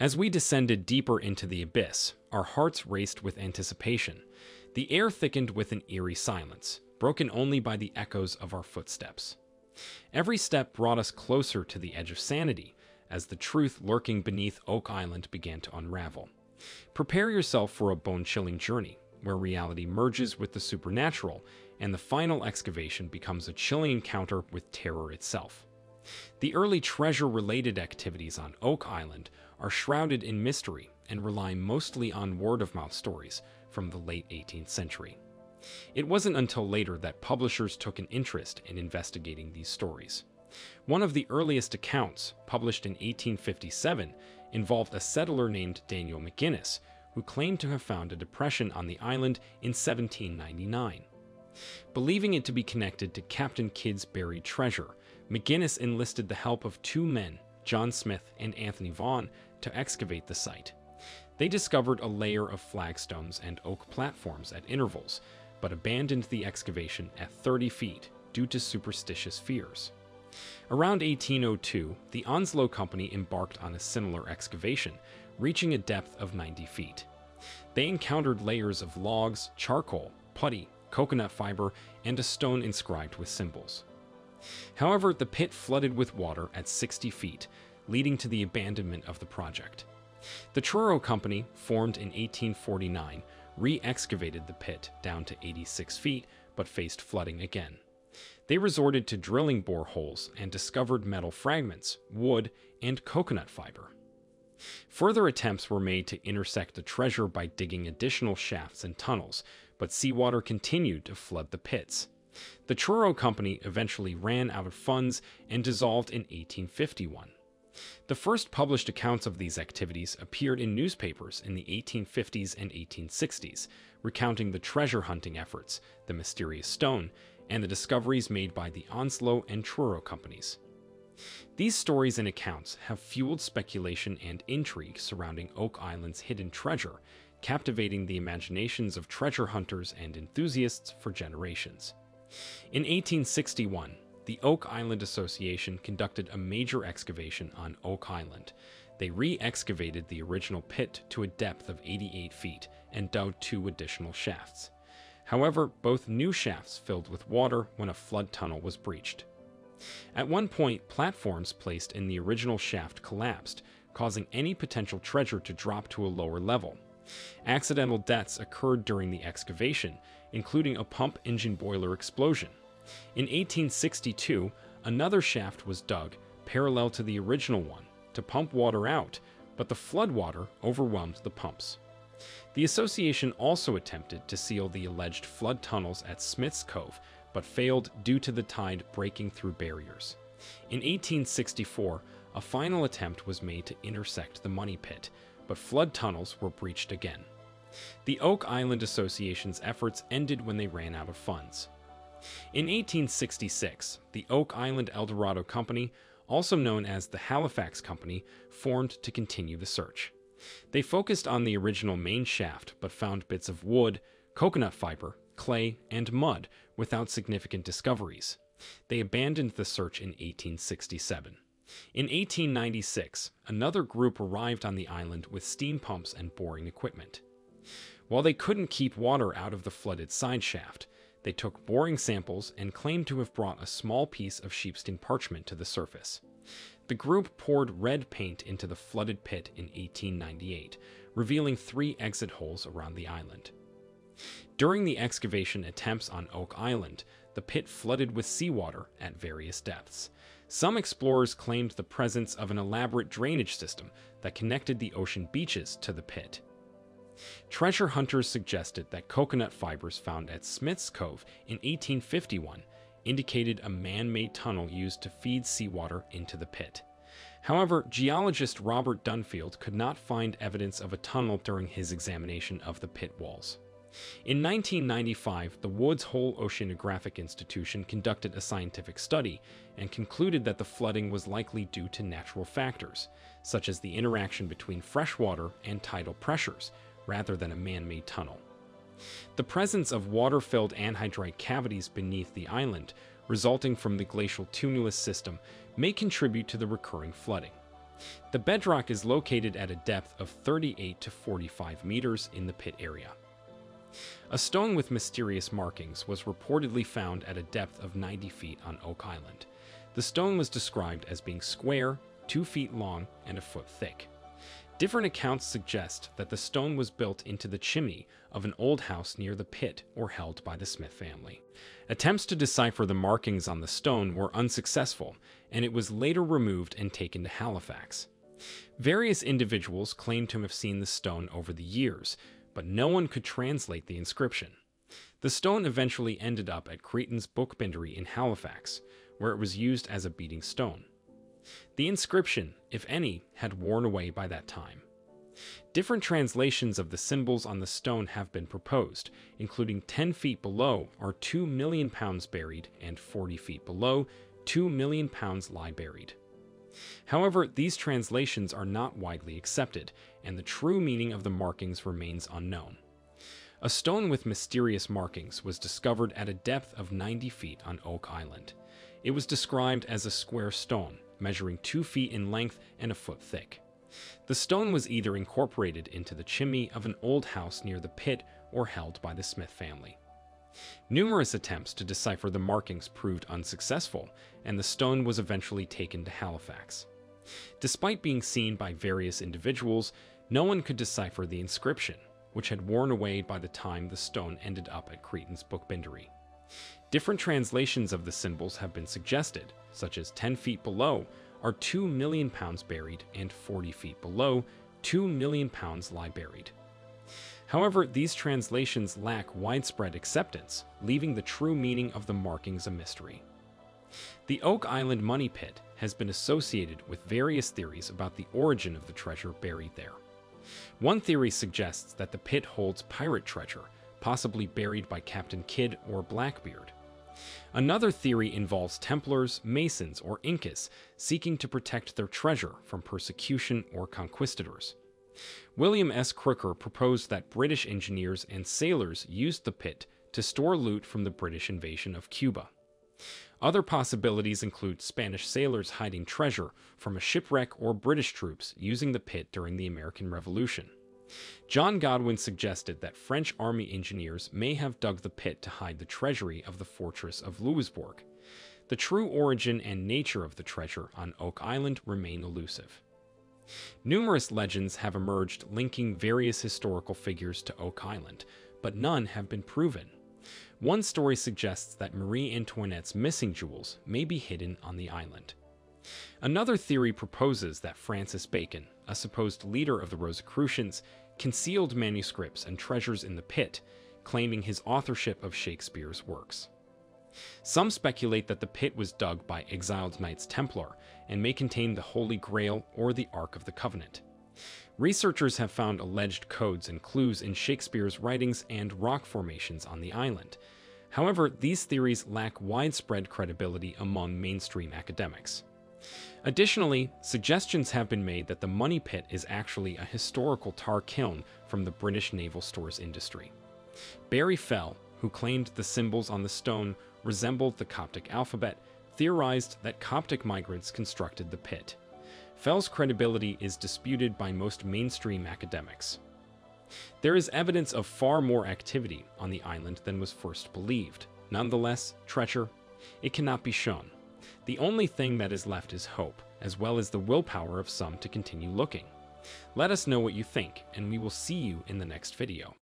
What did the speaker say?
As we descended deeper into the abyss, our hearts raced with anticipation. The air thickened with an eerie silence, broken only by the echoes of our footsteps. Every step brought us closer to the edge of sanity as the truth lurking beneath Oak Island began to unravel. Prepare yourself for a bone chilling journey where reality merges with the supernatural and the final excavation becomes a chilling encounter with terror itself. The early treasure related activities on Oak Island are shrouded in mystery and rely mostly on word of mouth stories from the late 18th century. It wasn't until later that publishers took an interest in investigating these stories. One of the earliest accounts, published in 1857, involved a settler named Daniel McGinnis, who claimed to have found a depression on the island in 1799. Believing it to be connected to Captain Kidd's buried treasure, McGinnis enlisted the help of two men, John Smith and Anthony Vaughan, to excavate the site. They discovered a layer of flagstones and oak platforms at intervals, but abandoned the excavation at 30 feet due to superstitious fears. Around 1802, the Onslow Company embarked on a similar excavation, reaching a depth of 90 feet. They encountered layers of logs, charcoal, putty, coconut fiber, and a stone inscribed with symbols. However, the pit flooded with water at 60 feet, leading to the abandonment of the project. The Truro Company, formed in 1849, re excavated the pit down to 86 feet but faced flooding again. They resorted to drilling boreholes and discovered metal fragments, wood, and coconut fiber. Further attempts were made to intersect the treasure by digging additional shafts and tunnels, but seawater continued to flood the pits. The Truro Company eventually ran out of funds and dissolved in 1851. The first published accounts of these activities appeared in newspapers in the 1850s and 1860s, recounting the treasure hunting efforts, the mysterious stone, and the discoveries made by the Onslow and Truro companies. These stories and accounts have fueled speculation and intrigue surrounding Oak Island's hidden treasure, captivating the imaginations of treasure hunters and enthusiasts for generations. In 1861, the Oak Island Association conducted a major excavation on Oak Island. They re excavated the original pit to a depth of 88 feet and dug two additional shafts. However, both new shafts filled with water when a flood tunnel was breached. At one point, platforms placed in the original shaft collapsed, causing any potential treasure to drop to a lower level. Accidental deaths occurred during the excavation, including a pump engine boiler explosion. In 1862, another shaft was dug, parallel to the original one, to pump water out, but the floodwater overwhelmed the pumps. The association also attempted to seal the alleged flood tunnels at Smith's Cove, but failed due to the tide breaking through barriers. In 1864, a final attempt was made to intersect the money pit, but flood tunnels were breached again. The Oak Island Association's efforts ended when they ran out of funds. In 1866, the Oak Island Eldorado Company, also known as the Halifax Company, formed to continue the search. They focused on the original main shaft but found bits of wood, coconut fiber, clay, and mud without significant discoveries. They abandoned the search in 1867. In 1896, another group arrived on the island with steam pumps and boring equipment. While they couldn't keep water out of the flooded side shaft, they took boring samples and claimed to have brought a small piece of sheepskin parchment to the surface. The group poured red paint into the flooded pit in 1898, revealing three exit holes around the island. During the excavation attempts on Oak Island, the pit flooded with seawater at various depths. Some explorers claimed the presence of an elaborate drainage system that connected the ocean beaches to the pit. Treasure hunters suggested that coconut fibers found at Smith's Cove in 1851 indicated a man made tunnel used to feed seawater into the pit. However, geologist Robert Dunfield could not find evidence of a tunnel during his examination of the pit walls. In 1995, the Woods Hole Oceanographic Institution conducted a scientific study and concluded that the flooding was likely due to natural factors, such as the interaction between freshwater and tidal pressures, rather than a man made tunnel. The presence of water filled anhydrite cavities beneath the island, resulting from the glacial tumulus system, may contribute to the recurring flooding. The bedrock is located at a depth of 38 to 45 meters in the pit area. A stone with mysterious markings was reportedly found at a depth of 90 feet on Oak Island. The stone was described as being square, 2 feet long, and a foot thick. Different accounts suggest that the stone was built into the chimney of an old house near the pit or held by the Smith family. Attempts to decipher the markings on the stone were unsuccessful, and it was later removed and taken to Halifax. Various individuals claim to have seen the stone over the years, but no one could translate the inscription. The stone eventually ended up at Creighton's Bookbindery in Halifax, where it was used as a beating stone. The inscription, if any, had worn away by that time. Different translations of the symbols on the stone have been proposed, including 10 feet below are 2 million pounds buried, and 40 feet below, 2 million pounds lie buried. However, these translations are not widely accepted, and the true meaning of the markings remains unknown. A stone with mysterious markings was discovered at a depth of 90 feet on Oak Island. It was described as a square stone, measuring 2 feet in length and a foot thick. The stone was either incorporated into the chimney of an old house near the pit or held by the Smith family. Numerous attempts to decipher the markings proved unsuccessful, and the stone was eventually taken to Halifax. Despite being seen by various individuals, no one could decipher the inscription, which had worn away by the time the stone ended up at Creighton's bookbindery. Different translations of the symbols have been suggested, such as 10 feet below are 2 million pounds buried, and 40 feet below, 2 million pounds lie buried. However, these translations lack widespread acceptance, leaving the true meaning of the markings a mystery. The Oak Island Money Pit has been associated with various theories about the origin of the treasure buried there. One theory suggests that the pit holds pirate treasure, possibly buried by Captain Kidd or Blackbeard. Another theory involves Templars, Masons, or Incas seeking to protect their treasure from persecution or conquistadors. William S. Crooker proposed that British engineers and sailors used the pit to store loot from the British invasion of Cuba. Other possibilities include Spanish sailors hiding treasure from a shipwreck or British troops using the pit during the American Revolution. John Godwin suggested that French army engineers may have dug the pit to hide the treasury of the fortress of Louisbourg. The true origin and nature of the treasure on Oak Island remain elusive. Numerous legends have emerged linking various historical figures to Oak Island, but none have been proven. One story suggests that Marie Antoinette's missing jewels may be hidden on the island. Another theory proposes that Francis Bacon, a supposed leader of the Rosicrucians, concealed manuscripts and treasures in the pit, claiming his authorship of Shakespeare's works. Some speculate that the pit was dug by exiled Knights Templar and may contain the Holy Grail or the Ark of the Covenant. Researchers have found alleged codes and clues in Shakespeare's writings and rock formations on the island. However, these theories lack widespread credibility among mainstream academics. Additionally, suggestions have been made that the Money Pit is actually a historical tar kiln from the British naval stores industry. Barry Fell, who claimed the symbols on the stone resembled the Coptic alphabet, theorized that Coptic migrants constructed the pit. Fell's credibility is disputed by most mainstream academics. There is evidence of far more activity on the island than was first believed. Nonetheless, treacher, it cannot be shown. The only thing that is left is hope, as well as the willpower of some to continue looking. Let us know what you think, and we will see you in the next video.